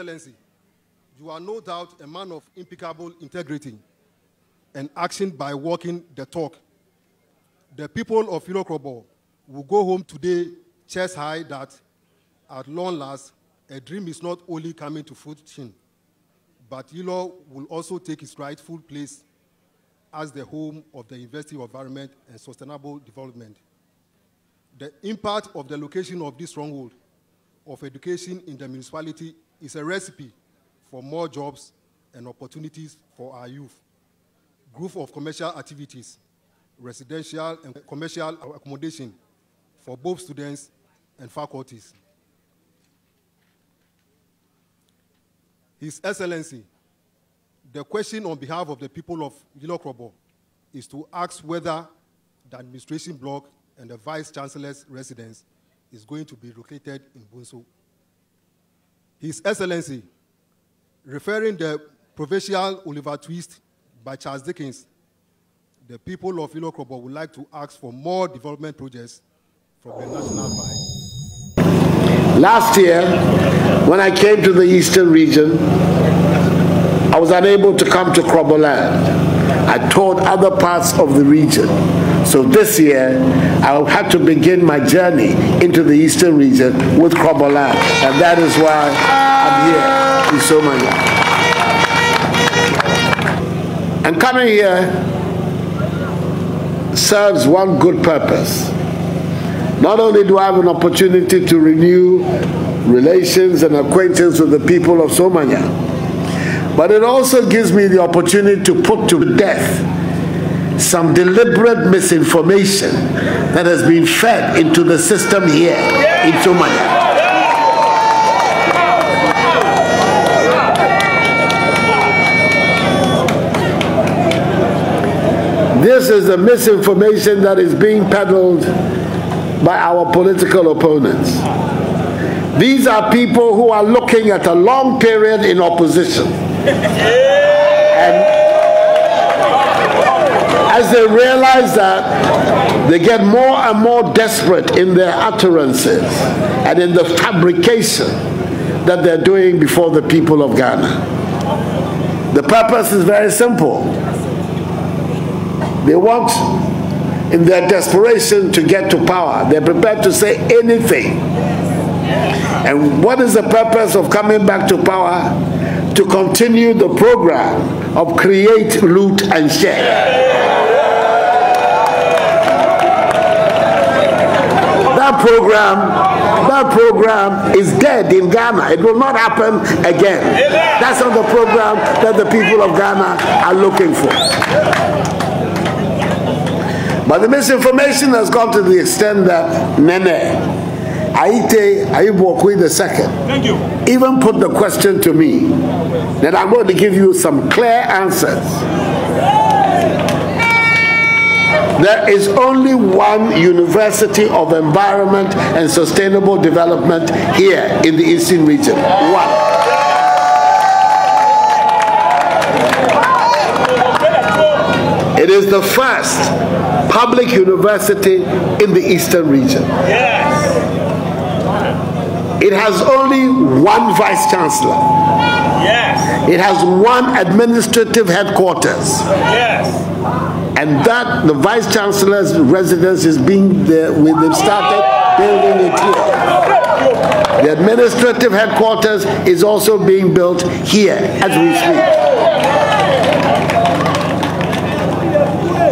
Excellency, you are no doubt a man of impeccable integrity and action by walking the talk. The people of Yilo Krobo will go home today chest high that at long last, a dream is not only coming to fruition, but Yilo will also take its rightful place as the home of the University Environment and Sustainable Development. The impact of the location of this stronghold of education in the municipality is a recipe for more jobs and opportunities for our youth. Growth of commercial activities, residential and commercial accommodation for both students and faculties. His Excellency, the question on behalf of the people of Yilo Krobo is to ask whether the administration block and the Vice Chancellor's residence is going to be located in Bunso. His Excellency, referring the provincial Oliver Twist by Charles Dickens, the people of Yilo Krobo would like to ask for more development projects from the national buy. Last year, when I came to the eastern region, I was unable to come to Kroboland. I toured other parts of the region. So this year, I had to begin my journey into the eastern region with Kroboland. And that is why I'm here in Somanya. And coming here serves one good purpose. Not only do I have an opportunity to renew relations and acquaintance with the people of Somanya, but it also gives me the opportunity to put to death some deliberate misinformation that has been fed into the system here in Somanya. This is the misinformation that is being peddled by our political opponents. These are people who are looking at a long period in opposition. And as they realize that, they get more and more desperate in their utterances and in the fabrication that they're doing before the people of Ghana. The purpose is very simple. They want, in their desperation to get to power, they're prepared to say anything. And what is the purpose of coming back to power? To continue the program of create, loot, and share. That program, that program is dead in Ghana. It will not happen again. That's not the program that the people of Ghana are looking for. But the misinformation has gone to the extent that Nene, Aite Ayubokwe II, even put the question to me that I'm going to give you some clear answers. There is only one University of Environment and Sustainable Development here in the Eastern region. One. It is the first public university in the Eastern region. Yes. It has only one vice chancellor. Yes. It has one administrative headquarters. Yes. And that, the vice chancellor's residence is being there, they've started building it here. The administrative headquarters is also being built here as we speak.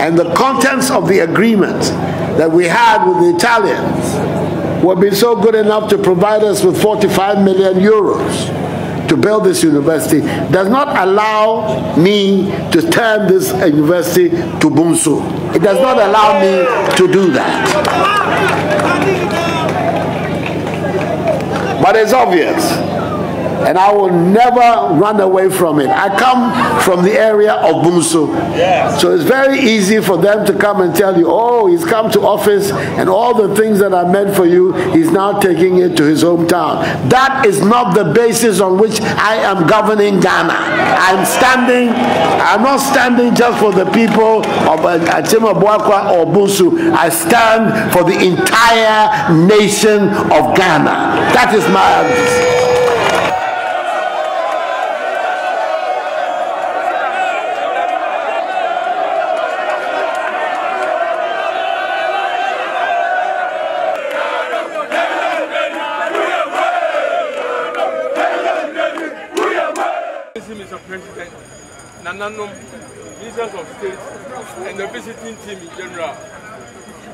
And the contents of the agreement that we had with the Italians were being so good enough to provide us with 45 million euros to build this university does not allow me to turn this university to Bunso. It does not allow me to do that. But it's obvious and I will never run away from it. I come from the area of Bunso. Yes. So it's very easy for them to come and tell you, oh, he's come to office and all the things that are meant for you, he's now taking it to his hometown. That is not the basis on which I am governing Ghana. I'm standing, I'm not standing just for the people of uh, Akyem Abuakwa or Bunso. I stand for the entire nation of Ghana. That is my Nananom, Ministers of State, and the visiting team in general,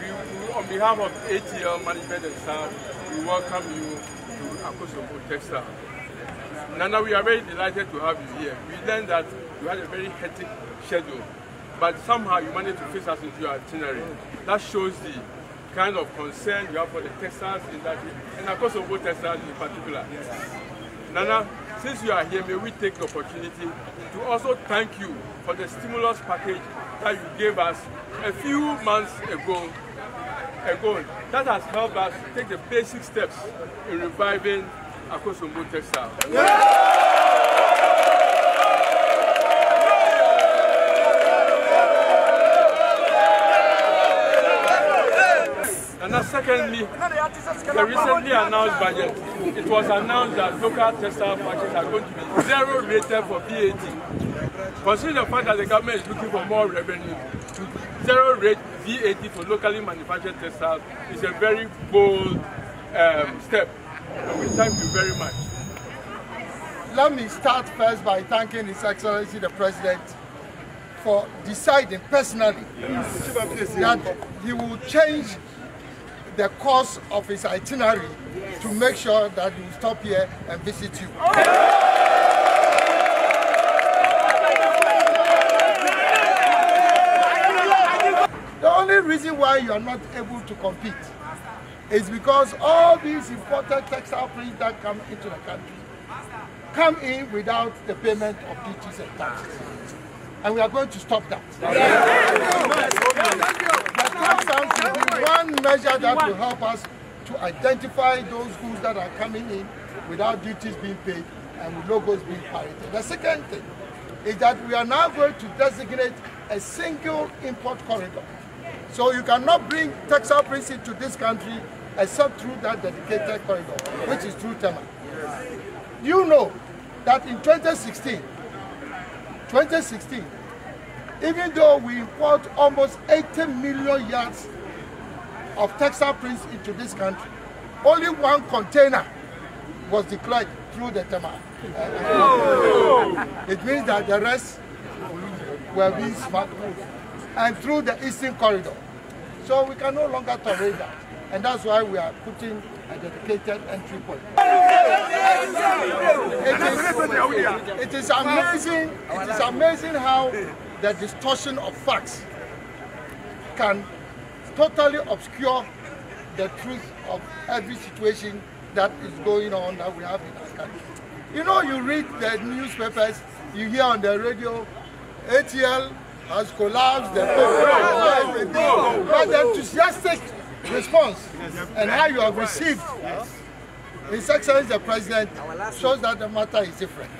we, on behalf of ATL management and staff, we welcome you to Akosombo Textile. Nana, we are very delighted to have you here. We learned that you had a very hectic schedule, but somehow you managed to fit us into your itinerary. That shows the kind of concern you have for the textiles industry, and Akosombo Textiles in particular. Nana, since you are here, may we take the opportunity to also thank you for the stimulus package that you gave us a few months ago. ago. That has helped us take the basic steps in reviving Akosombo Textile. And secondly, the recently announced budget, it was announced that local textile factories are going to be zero rated for VAT. Considering the fact that the government is looking for more revenue, zero rate VAT for locally manufactured textiles is a very bold um, step. And we thank you very much. Let me start first by thanking His Excellency the President for deciding personally that he will change the course of his itinerary to make sure that he will stop here and visit you. The only reason why you are not able to compete is because all these important textile prints that come into the country come in without the payment of duties and taxes. And we are going to stop that. The one measure that will help us to identify those goods that are coming in without duties being paid and with logos being pirated. The second thing is that we are now going to designate a single import corridor. So you cannot bring textile prints into this country except through that dedicated corridor, which is through Tema. You know that in 2016, 2016, even though we import almost 80 million yards of textile prints into this country, only one container was declared through the Tema. Oh! It means that the rest were being smuggled and through the eastern corridor. So we can no longer tolerate that. And that's why we are putting a dedicated entry point. It is, it is amazing, it is amazing how the distortion of facts can totally obscure the truth of every situation that is going on that we have in our country. You know, you read the newspapers, you hear on the radio, ATL has collapsed, the but the enthusiastic response and how you have received His Excellency the President shows that the matter is different.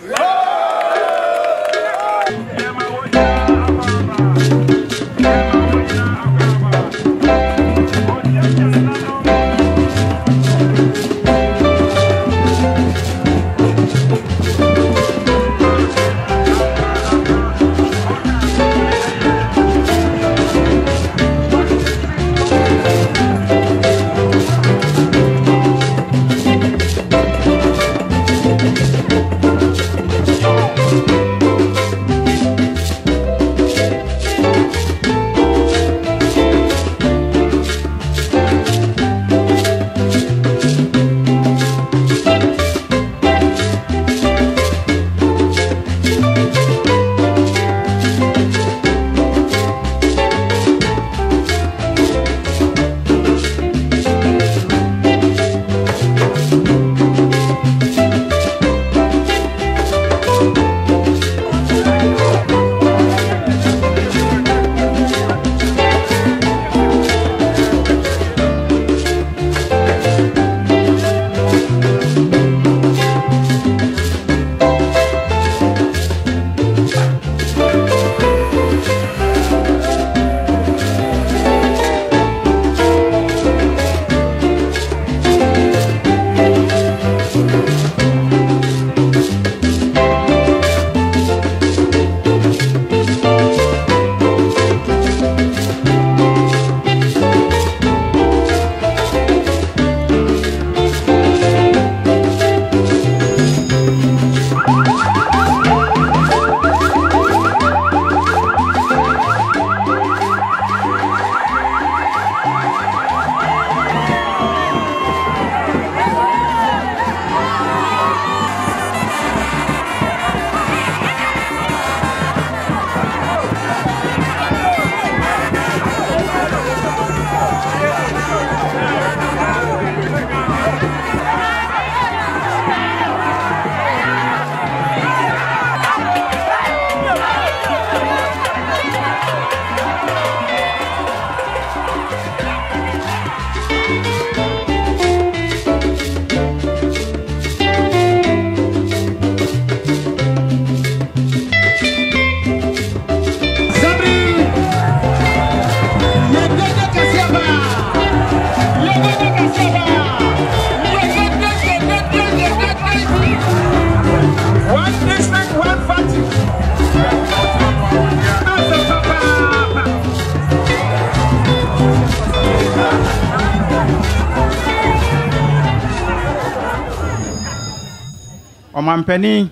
Ɔmampanin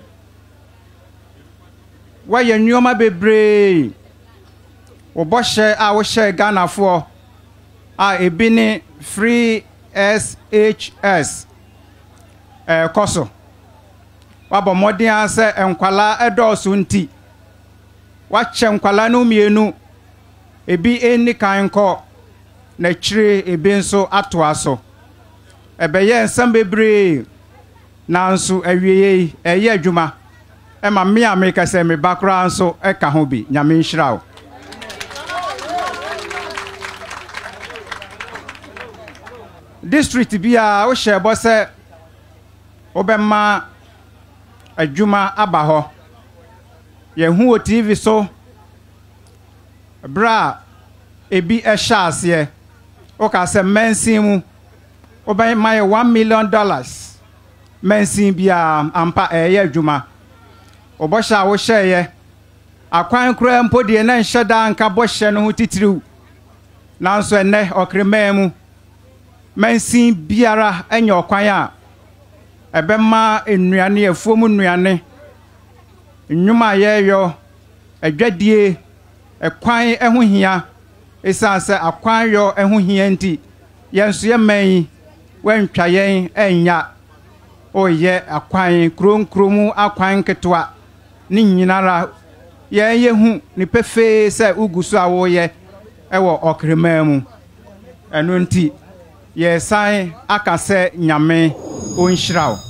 woayɛ nneɔma bebree. Wo bɔhyɛ a wohyɛ ghanafoɔ a ebi ne free shs ɛɛkɔ so. Woabɔ mmɔden a sɛ nkwalaa ɛdɔɔso nti. Woakyɛ nkwalaa no mmienu. Ebi ɛnni kan kɔ. N'akyire ebi nso atoa so. Ɛbɛyɛ nsɛm bebree nanso awie yi ɛyɛ adwuma ɛma me a meka sɛ me ba koraa nso ɛka ho bi nyame nhyira wo district bi a wohyɛ bɔ sɛ wobɛma adwuma aba hɔ. Yɛhu wɔ tv so. Berɛ a ebi ɛhyɛ aseɛ. Woka sɛ mmansin mu. Wobɛma yɛ one million dollars. Mmansin biara ampa ɛyɛ adwuma. Wɔbɔhyɛ a wohyɛeɛ akwan koraa mpo deɛ na nhyɛ daa nka bɔhyɛ no ho titiriw. Nanso ɛnnɛ ɔkremaa mu. Mansin biara anya ɔkwan a ɛbɛma nnuane afuom nnuane. Nnwom a yɛreyɔ adwadie ɛkwan ho hia. Ɛsiane sɛ akwan yɔ ho hia nti yɛn nso yɛ man yi wɔantwa yɛn anya. Ɔreyɛ akwan kuronkuro akwan nketewa ne nyinara yɛn yɛhu ne pefee sɛ wogu so a woyɛ ɛwɔ ɔkremaa mu. Ɛno nti yɛsan aka sɛ nyame ɔnhyira wo.